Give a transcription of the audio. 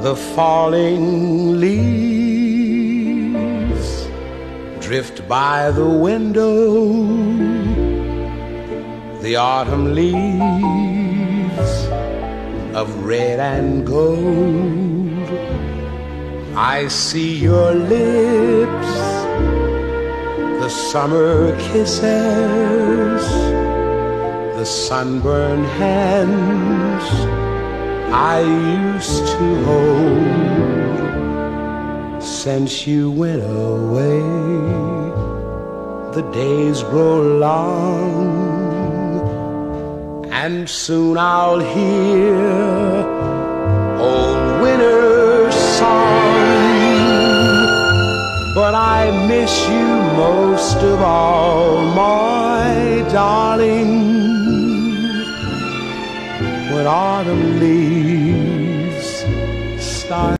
the falling leaves drift by the window, the autumn leaves of red and gold. I see your lips, the summer kisses, the sunburned hands I used to hold. Since you went away, the days grow long, and soon I'll hear old winter's song. But I miss you most of all, my darling autumn leaves